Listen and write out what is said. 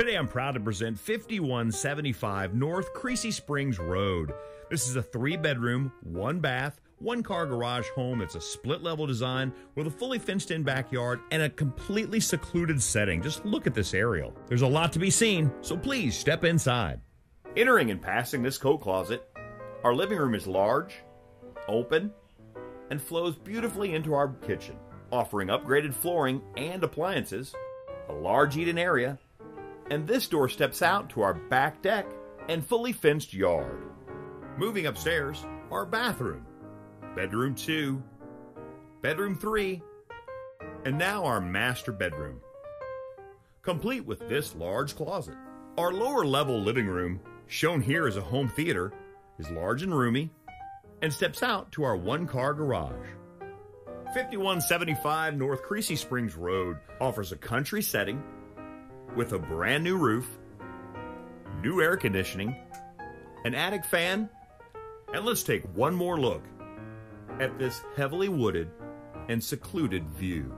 Today I'm proud to present 5175 North Creasy Springs Road. This is a three bedroom, one bath, one car garage home. It's a split level design with a fully fenced in backyard and a completely secluded setting. Just look at this aerial. There's a lot to be seen, so please step inside. Entering and passing this coat closet, our living room is large, open, and flows beautifully into our kitchen, offering upgraded flooring and appliances, a large eat-in area, and this door steps out to our back deck and fully fenced yard. Moving upstairs, our bathroom, bedroom 2, bedroom 3, and now our master bedroom. Complete with this large closet. Our lower level living room, shown here as a home theater, is large and roomy and steps out to our one car garage. 5175 North Creasy Springs Road offers a country setting with a brand new roof, new air conditioning, an attic fan, and let's take one more look at this heavily wooded and secluded view.